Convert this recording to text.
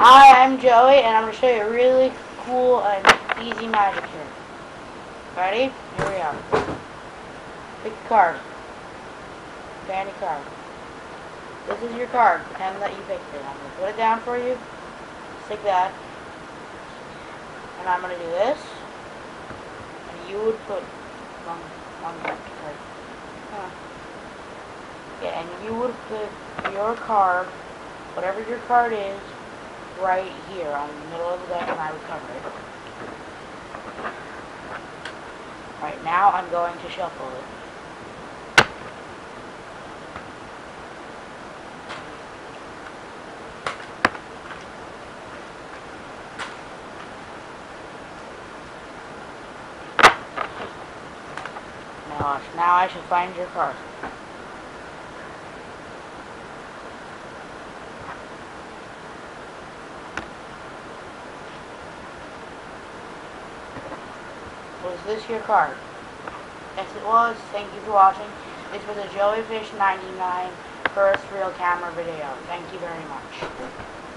Hi, I'm Joey, and I'm going to show you a really cool and easy magic trick. Ready? Here we are. Pick a card. Any card. This is your card. Pretend that you picked it. I'm going to put it down for you. Stick that. And I'm going to do this. And you would put one, one card. Huh. Yeah, and you would put your card, whatever your card is, right here on the middle of the deck and I it. Right now I'm going to shuffle it. Now, now I should find your card. Was this your card? Yes, it was. Thank you for watching. This was a Joeyfish 99 first real camera video. Thank you very much.